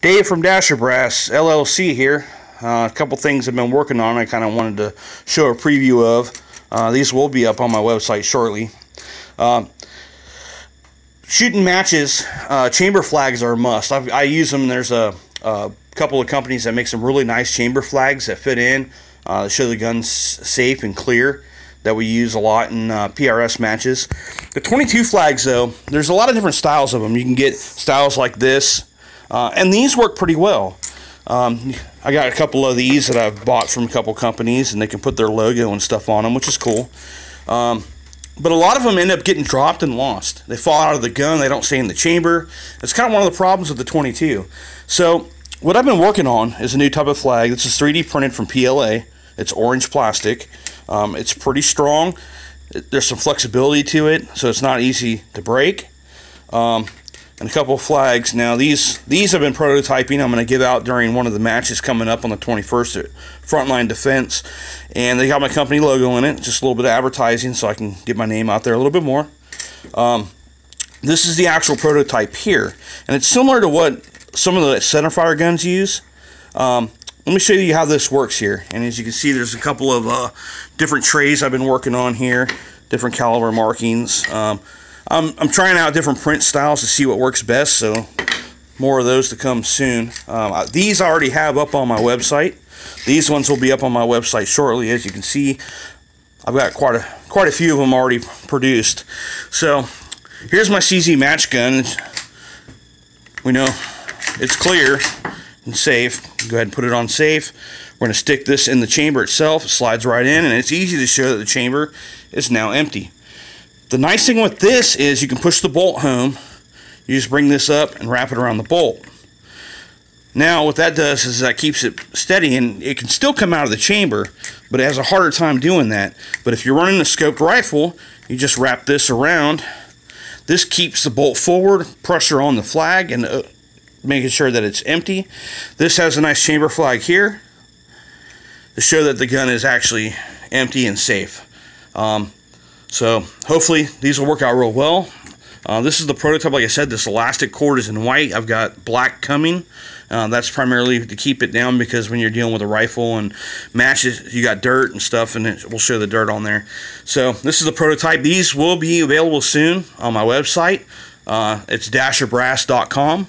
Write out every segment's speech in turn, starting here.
Dave from Dasher Brass LLC here. Uh, a couple things I've been working on I kind of wanted to show a preview of. Uh, these will be up on my website shortly. Uh, shooting matches, uh, chamber flags are a must. I've, i use them. There's a, a, couple of companies that make some really nice chamber flags that fit in, uh, show the guns safe and clear that we use a lot in uh, PRS matches. The 22 flags, though, there's a lot of different styles of them. You can get styles like this, uh, and these work pretty well. Um, I got a couple of these that I've bought from a couple companies, and they can put their logo and stuff on them, which is cool. Um, but a lot of them end up getting dropped and lost. They fall out of the gun, they don't stay in the chamber. It's kind of one of the problems with the 22. So, what I've been working on is a new type of flag. This is 3D printed from PLA. It's orange plastic. Um, it's pretty strong. There's some flexibility to it, so it's not easy to break. Um, and a couple of flags. Now these these have been prototyping. I'm going to give out during one of the matches coming up on the 21st at Frontline Defense, and they got my company logo in it. Just a little bit of advertising so I can get my name out there a little bit more. Um, this is the actual prototype here, and it's similar to what some of the centerfire guns use. Um, let me show you how this works here. And as you can see, there's a couple of uh, different trays I've been working on here, different caliber markings. Um, I'm, I'm trying out different print styles to see what works best, so more of those to come soon. Um, these I already have up on my website. These ones will be up on my website shortly. As you can see, I've got quite a quite a few of them already produced. So here's my CZ match gun. We know it's clear and safe. Go ahead and put it on safe. We're going to stick this in the chamber itself. It slides right in, and it's easy to show that the chamber is now empty. The nice thing with this is you can push the bolt home. You just bring this up and wrap it around the bolt. Now what that does is that keeps it steady and it can still come out of the chamber, but it has a harder time doing that. But if you're running a scoped rifle, you just wrap this around. This keeps the bolt forward, pressure on the flag, and uh, making sure that it's empty. This has a nice chamber flag here to show that the gun is actually empty and safe. Um, so hopefully these will work out real well. Uh, this is the prototype, like I said, this elastic cord is in white. I've got black coming. Uh, that's primarily to keep it down because when you're dealing with a rifle and matches, you got dirt and stuff, and it will show the dirt on there. So this is the prototype. These will be available soon on my website. Uh, it's dasherbrass.com.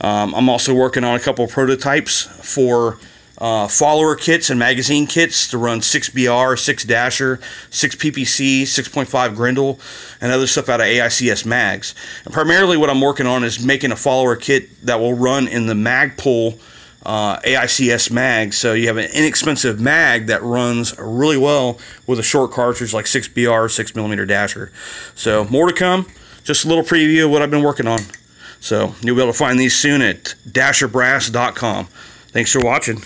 Um, I'm also working on a couple prototypes for uh, follower kits and magazine kits to run 6BR, 6 Dasher, 6 PPC, 6.5 Grendel, and other stuff out of AICS mags. And primarily what I'm working on is making a follower kit that will run in the Magpul uh, AICS mag. So you have an inexpensive mag that runs really well with a short cartridge like 6BR, 6mm Dasher. So more to come. Just a little preview of what I've been working on. So you'll be able to find these soon at dasherbrass.com. Thanks for watching.